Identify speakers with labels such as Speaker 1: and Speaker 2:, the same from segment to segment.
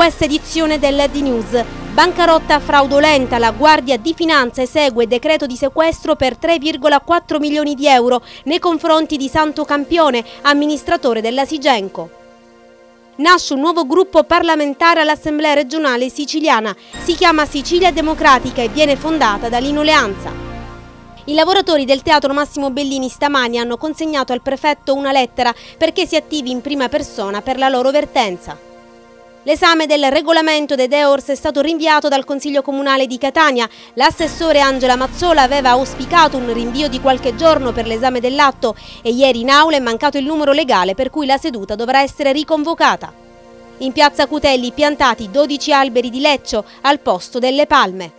Speaker 1: Questa edizione dell'Ed News, bancarotta fraudolenta, la Guardia di Finanza esegue decreto di sequestro per 3,4 milioni di euro nei confronti di Santo Campione, amministratore della Sigenco. Nasce un nuovo gruppo parlamentare all'Assemblea regionale siciliana, si chiama Sicilia Democratica e viene fondata da Lino Leanza. I lavoratori del Teatro Massimo Bellini stamani hanno consegnato al prefetto una lettera perché si attivi in prima persona per la loro vertenza. L'esame del regolamento dei DEORS è stato rinviato dal Consiglio Comunale di Catania. L'assessore Angela Mazzola aveva auspicato un rinvio di qualche giorno per l'esame dell'atto e ieri in aula è mancato il numero legale per cui la seduta dovrà essere riconvocata. In piazza Cutelli piantati 12 alberi di leccio al posto delle palme.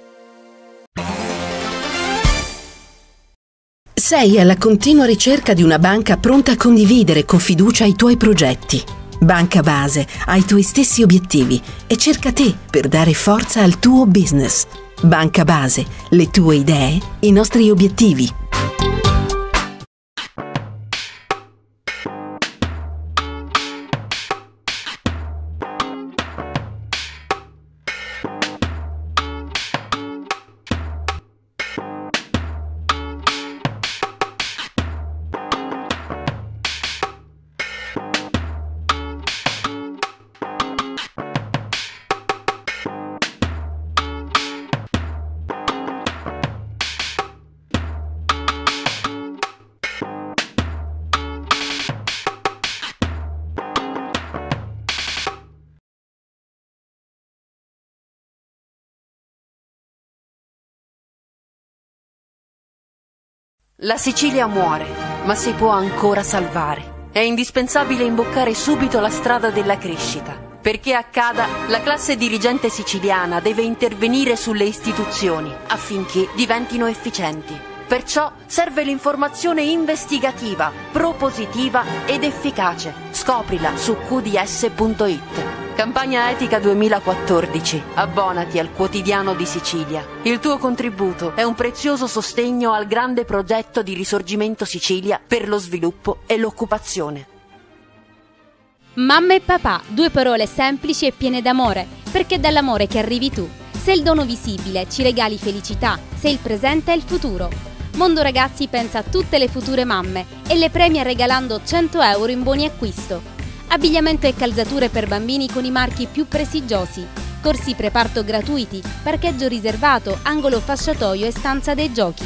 Speaker 2: Sei alla continua ricerca di una banca pronta a condividere con fiducia i tuoi progetti. Banca Base ha i tuoi stessi obiettivi e cerca te per dare forza al tuo business. Banca Base, le tue idee, i nostri obiettivi.
Speaker 3: La Sicilia muore, ma si può ancora salvare. È indispensabile imboccare subito la strada della crescita. Perché accada, la classe dirigente siciliana deve intervenire sulle istituzioni affinché diventino efficienti. Perciò serve l'informazione investigativa, propositiva ed efficace. Scoprila su qds.it. Campagna Etica 2014. Abbonati al Quotidiano di Sicilia. Il tuo contributo è un prezioso sostegno al grande progetto di Risorgimento Sicilia per lo sviluppo e l'occupazione.
Speaker 4: Mamma e papà, due parole semplici e piene d'amore, perché è dall'amore che arrivi tu. Sei il dono visibile, ci regali felicità, sei il presente e il futuro. Mondo Ragazzi pensa a tutte le future mamme e le premia regalando 100 euro in buoni acquisto abbigliamento e calzature per bambini con i marchi più prestigiosi, corsi preparto gratuiti, parcheggio riservato, angolo fasciatoio e stanza dei giochi.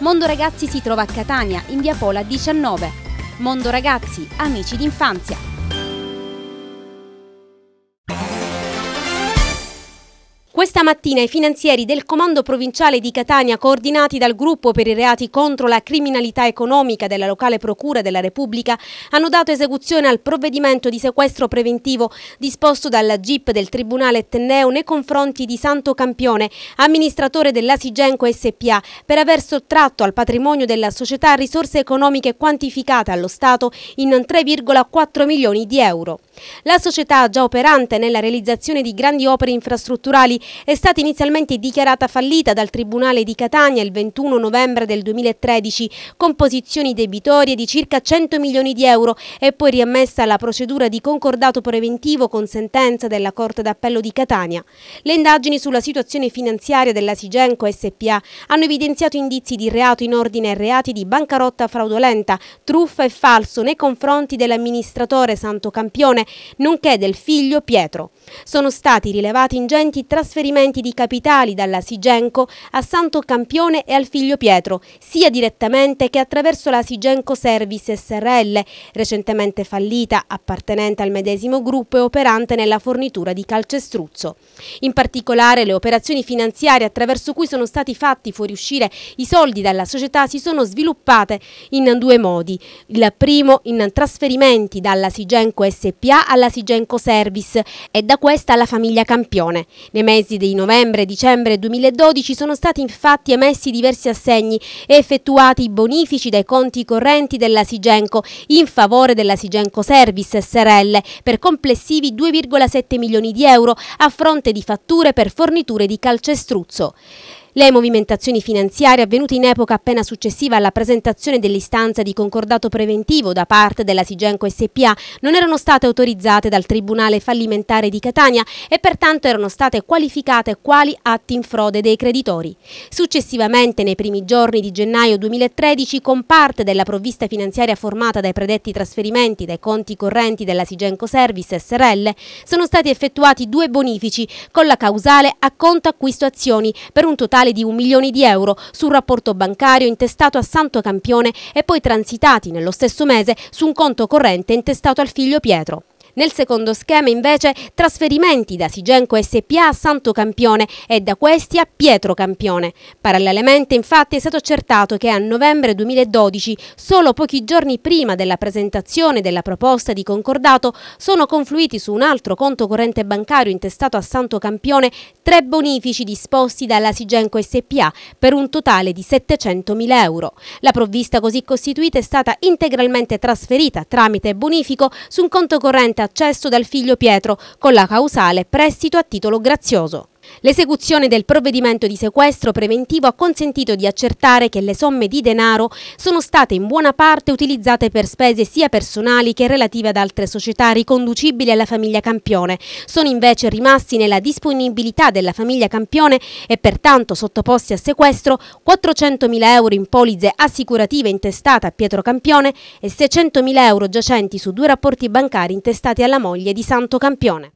Speaker 4: Mondo Ragazzi si trova a Catania, in via Pola 19. Mondo Ragazzi, amici d'infanzia.
Speaker 1: Questa mattina i finanzieri del Comando Provinciale di Catania, coordinati dal Gruppo per i reati contro la criminalità economica della locale Procura della Repubblica, hanno dato esecuzione al provvedimento di sequestro preventivo disposto dalla GIP del Tribunale Tenneo nei confronti di Santo Campione, amministratore dell'Asigenco SPA, per aver sottratto al patrimonio della società risorse economiche quantificate allo Stato in 3,4 milioni di euro. La società, già operante nella realizzazione di grandi opere infrastrutturali, è stata inizialmente dichiarata fallita dal Tribunale di Catania il 21 novembre del 2013 con posizioni debitorie di circa 100 milioni di euro e poi riammessa alla procedura di concordato preventivo con sentenza della Corte d'Appello di Catania. Le indagini sulla situazione finanziaria della Sigenco SPA hanno evidenziato indizi di reato in ordine ai reati di bancarotta fraudolenta, truffa e falso nei confronti dell'amministratore Santo Campione, nonché del figlio Pietro. Sono stati rilevati ingenti trasferimenti di capitali dalla Sigenco a Santo Campione e al figlio Pietro, sia direttamente che attraverso la Sigenco Service SRL, recentemente fallita, appartenente al medesimo gruppo e operante nella fornitura di calcestruzzo. In particolare le operazioni finanziarie attraverso cui sono stati fatti fuoriuscire i soldi dalla società si sono sviluppate in due modi. Il primo in trasferimenti dalla Sigenco SPA alla Sigenco Service e da questa alla famiglia Campione. Nei mesi di novembre e dicembre 2012 sono stati infatti emessi diversi assegni e effettuati bonifici dai conti correnti della Sigenco in favore della Sigenco Service SRL per complessivi 2,7 milioni di euro a fronte di fatture per forniture di calcestruzzo. Le movimentazioni finanziarie avvenute in epoca appena successiva alla presentazione dell'istanza di concordato preventivo da parte della Sigenco SPA non erano state autorizzate dal Tribunale fallimentare di Catania e pertanto erano state qualificate quali atti in frode dei creditori. Successivamente, nei primi giorni di gennaio 2013, con parte della provvista finanziaria formata dai predetti trasferimenti dai conti correnti della Sigenco Service SRL, sono stati effettuati due bonifici con la causale a conto acquisto azioni per un totale totale di un milione di euro su un rapporto bancario intestato a Santo Campione e poi transitati nello stesso mese su un conto corrente intestato al figlio Pietro. Nel secondo schema invece trasferimenti da Sigenco SPA a Santo Campione e da questi a Pietro Campione. Parallelamente infatti è stato accertato che a novembre 2012, solo pochi giorni prima della presentazione della proposta di concordato, sono confluiti su un altro conto corrente bancario intestato a Santo Campione tre bonifici disposti dalla Sigenco SPA per un totale di 700.000 euro. La provvista così costituita è stata integralmente trasferita tramite bonifico su un conto corrente accesso dal figlio Pietro con la causale prestito a titolo grazioso. L'esecuzione del provvedimento di sequestro preventivo ha consentito di accertare che le somme di denaro sono state in buona parte utilizzate per spese sia personali che relative ad altre società riconducibili alla famiglia Campione. Sono invece rimasti nella disponibilità della famiglia Campione e pertanto sottoposti a sequestro 400.000 euro in polizze assicurative intestate a Pietro Campione e 600.000 euro giacenti su due rapporti bancari intestati alla moglie di Santo Campione.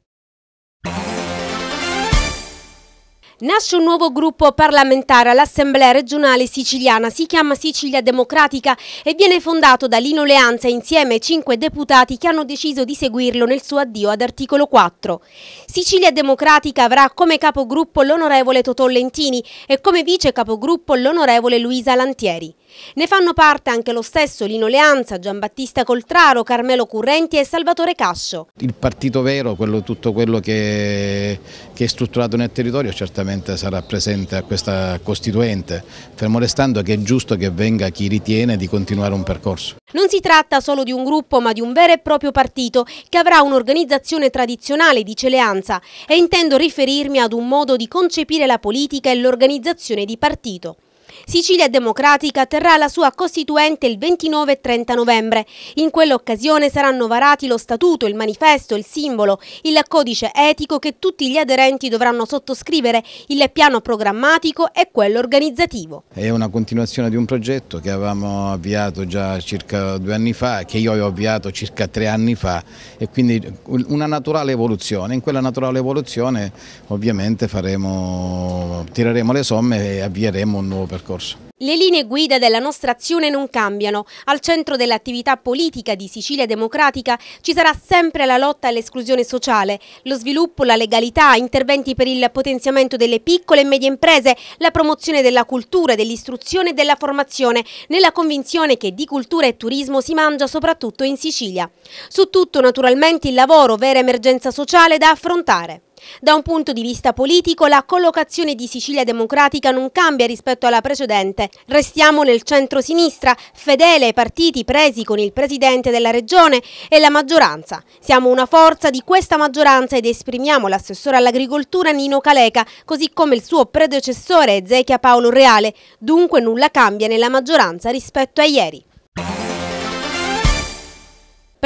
Speaker 1: Nasce un nuovo gruppo parlamentare all'Assemblea regionale siciliana, si chiama Sicilia Democratica e viene fondato da Lino Leanza insieme ai cinque deputati che hanno deciso di seguirlo nel suo addio ad articolo 4. Sicilia Democratica avrà come capogruppo l'onorevole Totò Lentini e come vice capogruppo l'onorevole Luisa Lantieri. Ne fanno parte anche lo stesso Lino Leanza, Giambattista Coltraro, Carmelo Currenti e Salvatore Cascio.
Speaker 5: Il partito vero, quello, tutto quello che, che, è strutturato nel territorio certamente sarà presente a questa costituente, fermo restando che è giusto che venga chi ritiene di continuare un percorso.
Speaker 1: Non si tratta solo di un gruppo ma di un vero e proprio partito che avrà un'organizzazione tradizionale, dice Leanza, e intendo riferirmi ad un modo di concepire la politica e l'organizzazione di partito. Sicilia Democratica terrà la sua costituente il 29 e 30 novembre. In quell'occasione saranno varati lo statuto, il manifesto, il simbolo, il codice etico che tutti gli aderenti dovranno sottoscrivere, il piano programmatico e quello organizzativo.
Speaker 5: È una continuazione di un progetto che avevamo avviato già circa due anni fa, che io avevo avviato circa tre anni fa e quindi una naturale evoluzione. In quella naturale evoluzione ovviamente faremo, tireremo le somme e avvieremo un nuovo percorso percorso.
Speaker 1: Le linee guida della nostra azione non cambiano. Al centro dell'attività politica di Sicilia Democratica ci sarà sempre la lotta all'esclusione sociale, lo sviluppo, la legalità, interventi per il potenziamento delle piccole e medie imprese, la promozione della cultura, dell'istruzione e della formazione, nella convinzione che di cultura e turismo si mangia soprattutto in Sicilia. Su tutto naturalmente il lavoro, vera emergenza sociale da affrontare. Da un punto di vista politico, la collocazione di Sicilia Democratica non cambia rispetto alla precedente. Restiamo nel centro-sinistra, fedele ai partiti presi con il presidente della regione e la maggioranza. Siamo una forza di questa maggioranza ed esprimiamo l'assessore all'agricoltura Nino Caleca, così come il suo predecessore Ezechia Paolo Reale. Dunque nulla cambia nella maggioranza rispetto a ieri.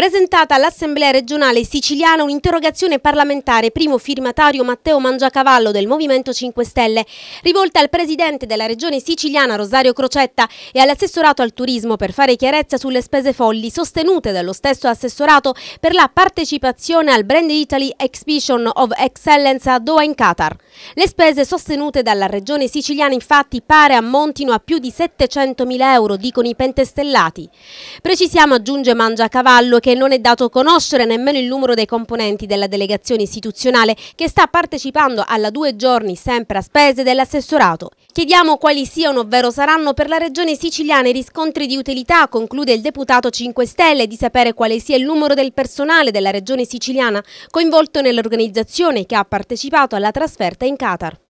Speaker 1: Presentata all'Assemblea regionale siciliana un'interrogazione parlamentare, primo firmatario Matteo Mangiacavallo del Movimento 5 Stelle, rivolta al presidente della regione siciliana Rosario Crocetta e all'assessorato al turismo per fare chiarezza sulle spese folli sostenute dallo stesso assessorato per la partecipazione al Brand Italy Exhibition of Excellence a Doha in Qatar. Le spese sostenute dalla regione siciliana infatti pare ammontino a più di 700 mila euro, dicono i pentestellati. Precisiamo, aggiunge Mangiacavallo, che che non è dato conoscere nemmeno il numero dei componenti della delegazione istituzionale che sta partecipando alla due giorni sempre a spese dell'assessorato. Chiediamo quali siano ovvero saranno per la regione siciliana i riscontri di utilità, conclude il deputato 5 Stelle, di sapere quale sia il numero del personale della regione siciliana coinvolto nell'organizzazione che ha partecipato alla trasferta in Qatar.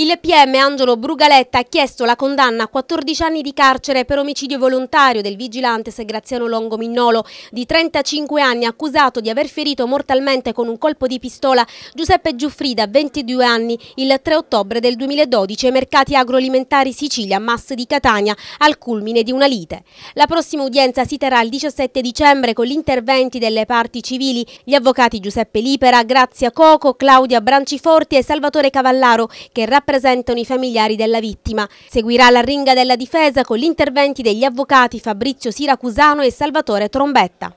Speaker 1: Il PM Angelo Brugaletta ha chiesto la condanna a 14 anni di carcere per omicidio volontario del vigilante Graziano Longo Minnolo, di 35 anni, accusato di aver ferito mortalmente con un colpo di pistola Giuseppe Giuffrida, 22 anni, il 3 ottobre del 2012 ai mercati agroalimentari Sicilia, Mass di Catania, al culmine di una lite. La prossima udienza si terrà il 17 dicembre con gli interventi delle parti civili, gli avvocati Giuseppe Lipera, Grazia Coco, Claudia Branciforti e Salvatore Cavallaro, che rappresentano rappresentano i familiari della vittima. Seguirà la ringa della difesa con gli interventi degli avvocati Fabrizio Siracusano e Salvatore Trombetta.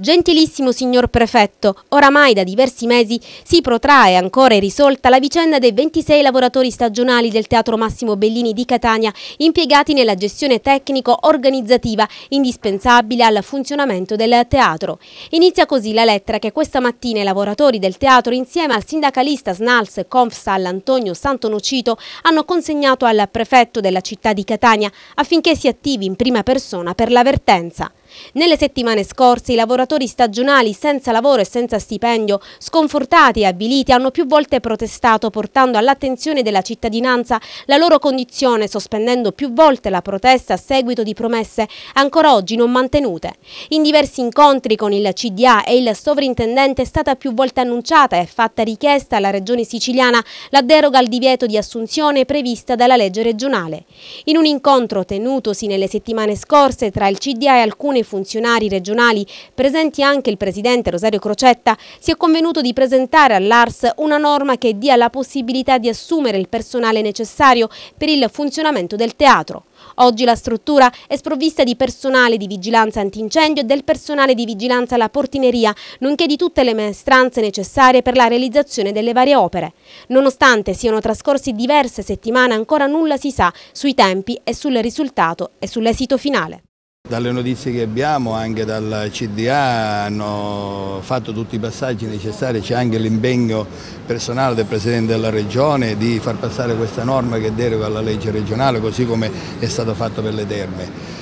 Speaker 1: Gentilissimo signor prefetto, oramai da diversi mesi si protrae ancora irrisolta la vicenda dei 26 lavoratori stagionali del Teatro Massimo Bellini di Catania impiegati nella gestione tecnico-organizzativa indispensabile al funzionamento del teatro. Inizia così la lettera che questa mattina i lavoratori del teatro insieme al sindacalista SNALS Confsal Antonio Santonocito hanno consegnato al prefetto della città di Catania affinché si attivi in prima persona per l'avvertenza. Nelle settimane scorse i lavoratori stagionali senza lavoro e senza stipendio, sconfortati e avviliti, hanno più volte protestato portando all'attenzione della cittadinanza la loro condizione, sospendendo più volte la protesta a seguito di promesse ancora oggi non mantenute. In diversi incontri con il CDA e il sovrintendente è stata più volte annunciata e fatta richiesta alla regione siciliana la deroga al divieto di assunzione prevista dalla legge regionale. In un incontro tenutosi nelle settimane scorse tra il CDA e alcune alcuni funzionari regionali, presenti anche il presidente Rosario Crocetta, si è convenuto di presentare all'ARS una norma che dia la possibilità di assumere il personale necessario per il funzionamento del teatro. Oggi la struttura è sprovvista di personale di vigilanza antincendio e del personale di vigilanza alla portineria, nonché di tutte le maestranze necessarie per la realizzazione delle varie opere. Nonostante siano trascorsi diverse settimane ancora nulla si sa sui tempi e sul risultato e sull'esito finale.
Speaker 6: Dalle notizie che abbiamo anche dal CDA hanno fatto tutti i passaggi necessari, c'è anche l'impegno personale del Presidente della Regione di far passare questa norma che deroga alla legge regionale così come è stato fatto per le terme.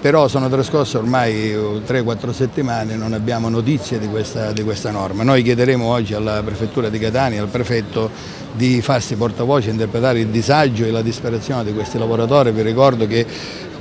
Speaker 6: Però sono trascorse ormai 3-4 settimane e non abbiamo notizie di questa, di questa norma. Noi chiederemo oggi alla Prefettura di Catania, al Prefetto, di farsi portavoce, interpretare il disagio e la disperazione di questi lavoratori. Vi ricordo che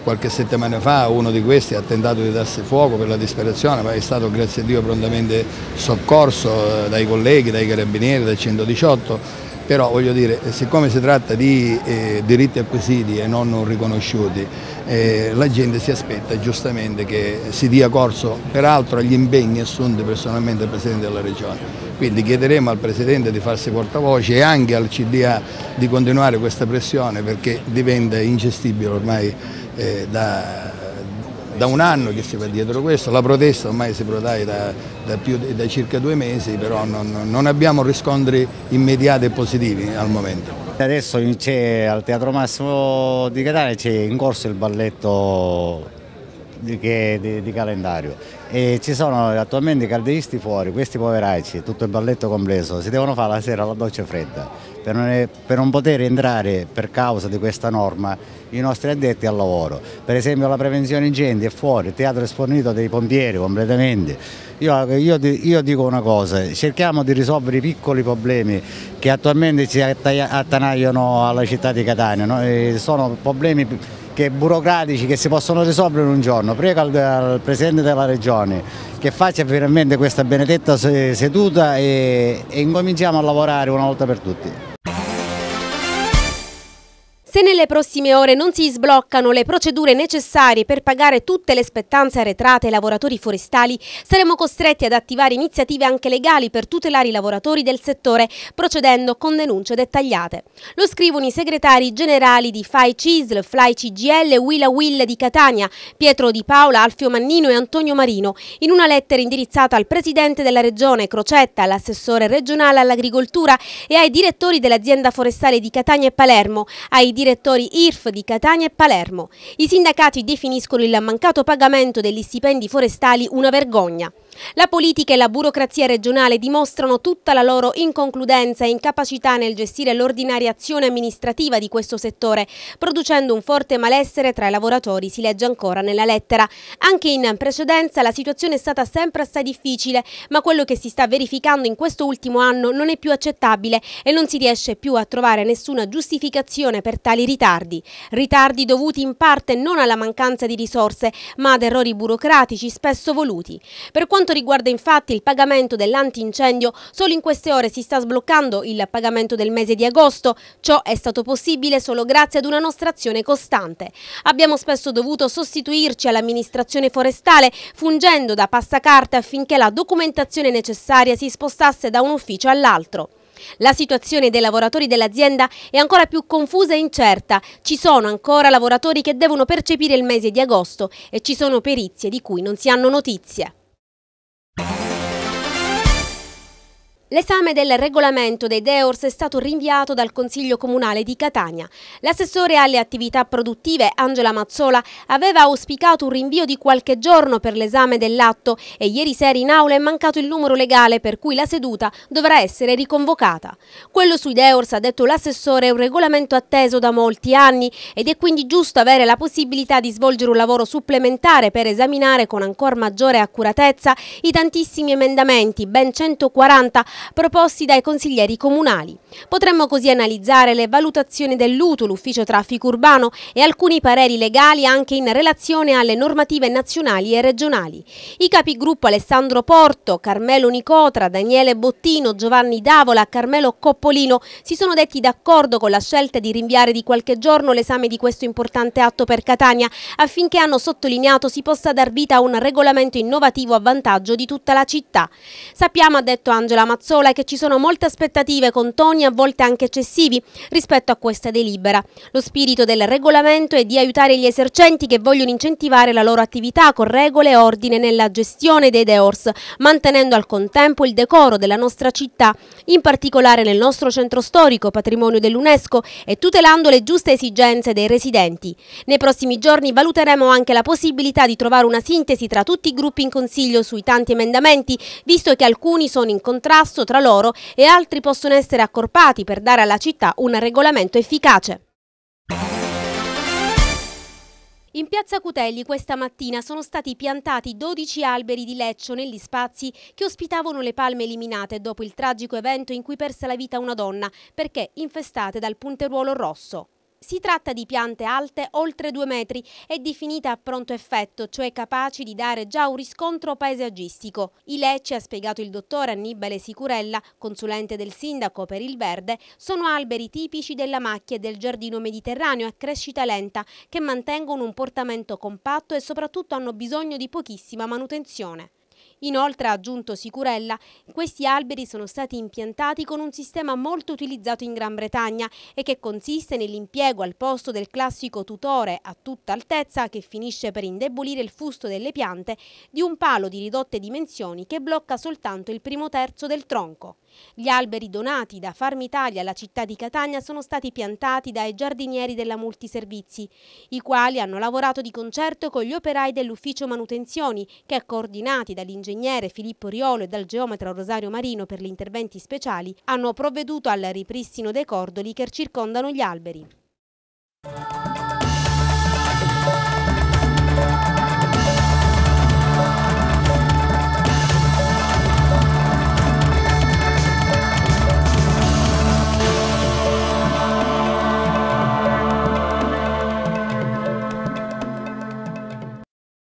Speaker 6: Qualche settimana fa uno di questi ha tentato di darsi fuoco per la disperazione, ma è stato grazie a Dio prontamente soccorso eh, dai colleghi, dai carabinieri, dal 118, però voglio dire, siccome si tratta di eh, diritti acquisiti e non riconosciuti, eh, la gente si aspetta giustamente che si dia corso peraltro agli impegni assunti personalmente dal Presidente della Regione. Quindi chiederemo al Presidente di farsi portavoce e anche al CDA di continuare questa pressione perché diventa ingestibile ormai eh, da, da, un anno che si va dietro questo, la protesta ormai si protrae da, da, da circa due mesi, però non, non abbiamo riscontri immediati e positivi al momento.
Speaker 7: Adesso al Teatro Massimo di Catania c'è in corso il balletto di, di, di, calendario. E ci sono attualmente i caldeisti fuori, questi poveracci, tutto il balletto completo, si devono fare la sera la doccia fredda per non, per non poter entrare per causa di questa norma i nostri addetti al lavoro. Per esempio la prevenzione incendi è fuori, il teatro è sfornito dei pompieri completamente. Io, io, io, dico una cosa, cerchiamo di risolvere i piccoli problemi che attualmente ci attanagliano alla città di Catania, no? sono problemi che burocratici che si possono risolvere in un giorno. Prego al, al Presidente della Regione che faccia finalmente questa benedetta seduta e, e incominciamo a lavorare una volta per tutti.
Speaker 1: Se nelle prossime ore non si sbloccano le procedure necessarie per pagare tutte le spettanze arretrate ai lavoratori forestali, saremo costretti ad attivare iniziative anche legali per tutelare i lavoratori del settore, procedendo con denunce dettagliate. Lo scrivono i segretari generali di FAI CISL, FLAI CGL Willa Will di Catania, Pietro Di Paola, Alfio Mannino e Antonio Marino, in una lettera indirizzata al Presidente della Regione Crocetta, all'assessore regionale all'agricoltura e ai direttori dell'azienda forestale di Catania e Palermo, ai direttori direttori IRF di Catania e Palermo. I sindacati definiscono il mancato pagamento degli stipendi forestali una vergogna. La politica e la burocrazia regionale dimostrano tutta la loro inconcludenza e incapacità nel gestire l'ordinaria azione amministrativa di questo settore, producendo un forte malessere tra i lavoratori, si legge ancora nella lettera. Anche in precedenza la situazione è stata sempre assai difficile, ma quello che si sta verificando in questo ultimo anno non è più accettabile e non si riesce più a trovare nessuna giustificazione per tali ritardi. Ritardi dovuti in parte non alla mancanza di risorse, ma ad errori burocratici spesso voluti. Per quanto quanto riguarda infatti il pagamento dell'antincendio, solo in queste ore si sta sbloccando il pagamento del mese di agosto. Ciò è stato possibile solo grazie ad una nostra azione costante. Abbiamo spesso dovuto sostituirci all'amministrazione forestale, fungendo da passacarte affinché la documentazione necessaria si spostasse da un ufficio all'altro. La situazione dei lavoratori dell'azienda è ancora più confusa e incerta. Ci sono ancora lavoratori che devono percepire il mese di agosto e ci sono perizie di cui non si hanno notizie. L'esame del regolamento dei DEORS è stato rinviato dal Consiglio Comunale di Catania. L'assessore alle attività produttive Angela Mazzola aveva auspicato un rinvio di qualche giorno per l'esame dell'atto e ieri sera in aula è mancato il numero legale per cui la seduta dovrà essere riconvocata. Quello sui DEORS, ha detto l'assessore, è un regolamento atteso da molti anni ed è quindi giusto avere la possibilità di svolgere un lavoro supplementare per esaminare con ancora maggiore accuratezza i tantissimi emendamenti, ben 140, proposti dai consiglieri comunali. Potremmo così analizzare le valutazioni dell'UTU, l'Ufficio Traffico Urbano, e alcuni pareri legali anche in relazione alle normative nazionali e regionali. I capigruppo Alessandro Porto, Carmelo Nicotra, Daniele Bottino, Giovanni Davola, Carmelo Coppolino si sono detti d'accordo con la scelta di rinviare di qualche giorno l'esame di questo importante atto per Catania affinché hanno sottolineato si possa dar vita a un regolamento innovativo a vantaggio di tutta la città. Sappiamo, ha detto Angela Mazzoni, Mazzola è che ci sono molte aspettative con toni a volte anche eccessivi rispetto a questa delibera. Lo spirito del regolamento è di aiutare gli esercenti che vogliono incentivare la loro attività con regole e ordine nella gestione dei DEORS, mantenendo al contempo il decoro della nostra città, in particolare nel nostro centro storico, patrimonio dell'UNESCO, e tutelando le giuste esigenze dei residenti. Nei prossimi giorni valuteremo anche la possibilità di trovare una sintesi tra tutti i gruppi in consiglio sui tanti emendamenti, visto che alcuni sono in contrasto contrasto tra loro e altri possono essere accorpati per dare alla città un regolamento efficace. In piazza Cutelli questa mattina sono stati piantati 12 alberi di leccio negli spazi che ospitavano le palme eliminate dopo il tragico evento in cui perse la vita una donna perché infestate dal punteruolo rosso. Si tratta di piante alte oltre due metri e definite a pronto effetto, cioè capaci di dare già un riscontro paesaggistico. I lecci, ha spiegato il dottor Annibale Sicurella, consulente del sindaco per il verde, sono alberi tipici della macchia e del giardino mediterraneo a crescita lenta che mantengono un portamento compatto e soprattutto hanno bisogno di pochissima manutenzione. Inoltre, ha aggiunto Sicurella, questi alberi sono stati impiantati con un sistema molto utilizzato in Gran Bretagna e che consiste nell'impiego al posto del classico tutore a tutta altezza che finisce per indebolire il fusto delle piante di un palo di ridotte dimensioni che blocca soltanto il primo terzo del tronco. Gli alberi donati da Farmitalia alla città di Catania sono stati piantati dai giardinieri della Multiservizi, i quali hanno lavorato di concerto con gli operai dell'ufficio manutenzioni che, coordinati dall'ingegnere Filippo Riolo e dal geometra Rosario Marino per gli interventi speciali hanno provveduto al ripristino dei cordoli che circondano gli alberi.